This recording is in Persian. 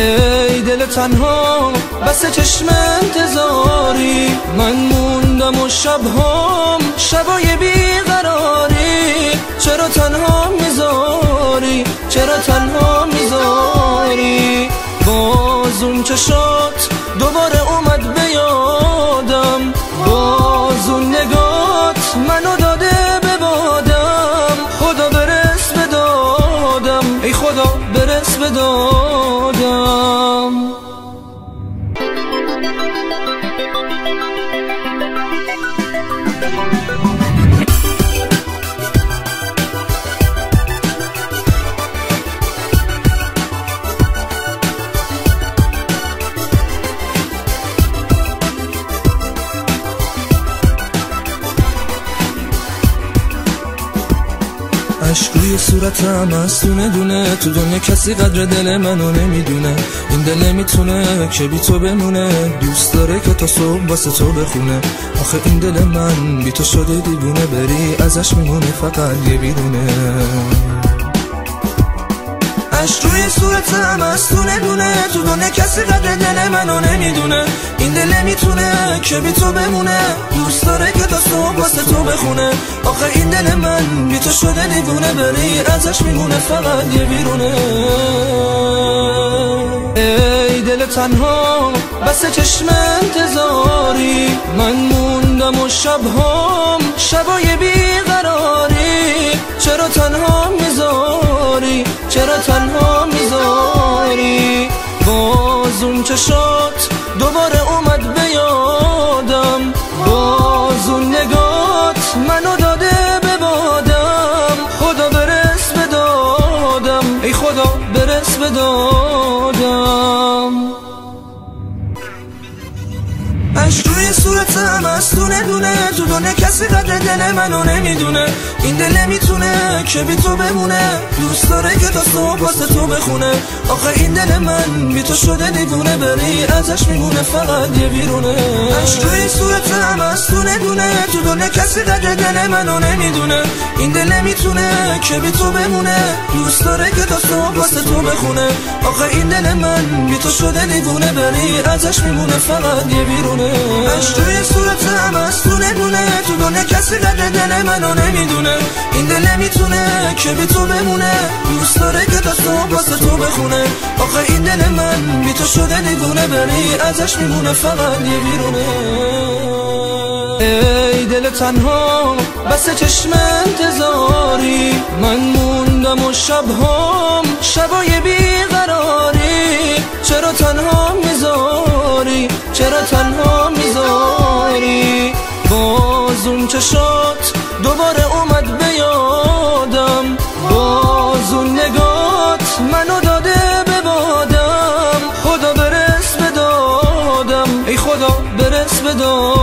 ای دل تنها بس چشم انتظاری. من موندم و شبهام شبای بیقراری. چرا تنها می‌ذاری؟ چرا تنها می‌ذاری؟ باز اون چشات دوباره عشق روی صورتم از دونه دونه تو دنیا کسی قدر دل منو نمی‌دونه. این دل نمی‌تونه که بی تو بمونه. دوست داره که تا صبح واسه تو بخونه. آخه این دل من بی تو شده دیوونه. بری ازش میمونه فقط یه بیرونه. اش روی صورتم از دونه دونه تو دونه کسی قدر دل منو نمی‌دونه. این دل نمی‌تونه که بی تو بمونه. دوست داره که تا صبح واسه تو بخونه. آخه این دل من بی تو شده دیوونه. بری ازش میمونه فقط یه بیرونه. ای دل تنها بس چشم انتظاری. من موندم و شبهام شبای بیقراری. چرا تنها می‌ذاری؟ چرا تنها दो صورتم از دونه دونه تو دونه کسی قدر دل منو نمی‌دونه. این دل نمی‌تونه که بی تو بمونه. دوست داره که تا صبح واسه تو بخونه. آخه این دل من بی تو شده دیوونه. بری ازش میمونه فقط یه بیرونه. روی صورتم از دونه دونه. تو دونه کسی قدر دل منو نمی‌دونه. این دل نمی‌تونه که بی تو بمونه. دوست داره که تا صبح واسه تو بخونه. آخه این دل من بی تو شده دیوونه. بری ازش میمونه فقط یه بیرونه. اش توی صورتم از دونه دونه تو دونه کسی قدر دل منو نمی‌دونه. این دل نمی‌تونه که بی تو بمونه. دوست داره که تا صبح واسه تو بخونه. آخه این دل من بی تو شده دیوونه. بری ازش میمونه. فقط یه بیرونه. ای دل تنها بس چشم انتظاری. من موندم و شبهام شبای بیقراری. چرا تنها می‌ذاری؟ چرا تنها بادم